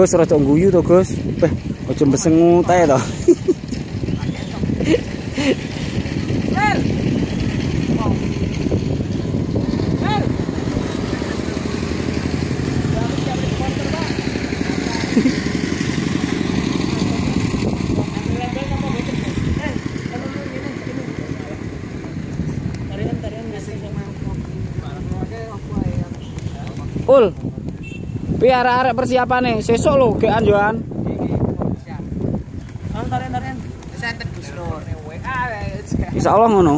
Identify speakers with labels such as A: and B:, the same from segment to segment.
A: Gus rada guyu to Gus. Beh, aja besengu tae to. Ul. Piye arek-arek persiapane? Sesuk lho ge anjoan. Insya Allah ngono.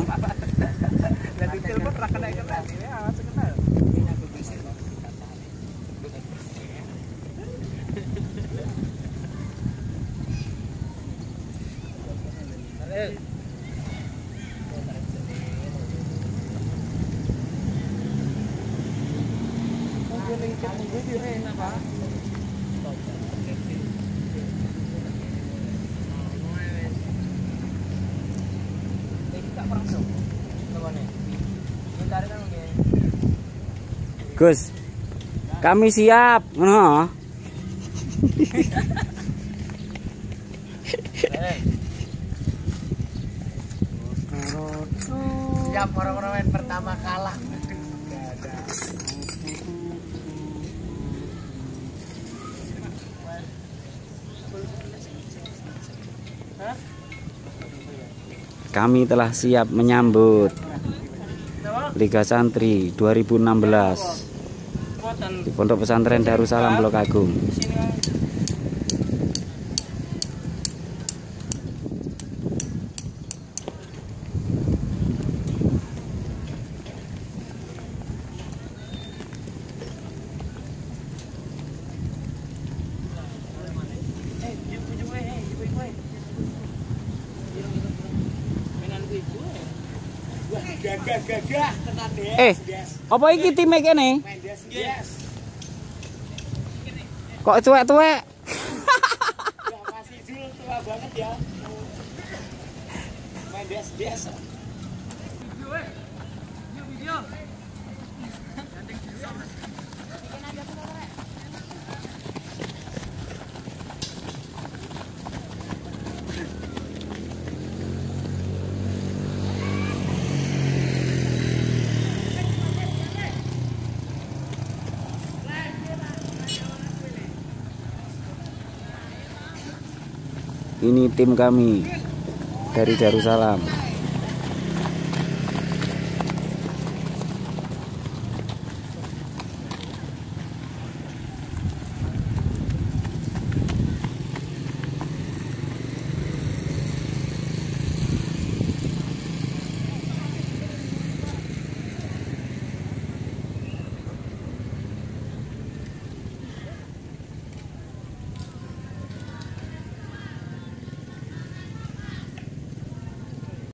A: Gus. Kami siap, ngono.
B: Siap orang-orang pertama kalah.
A: Kami telah siap menyambut Liga Santri 2016 di Pondok Pesantren Darussalam Blok Agung.
B: Gagah-gagah tenan deh.
A: Eh, apa iki time kene?
B: Mendes yes.
A: Kok tuwek-tuwek?
B: Ya masih Jul tua banget ya. Mendes yes.
A: Ini tim kami dari Darussalam.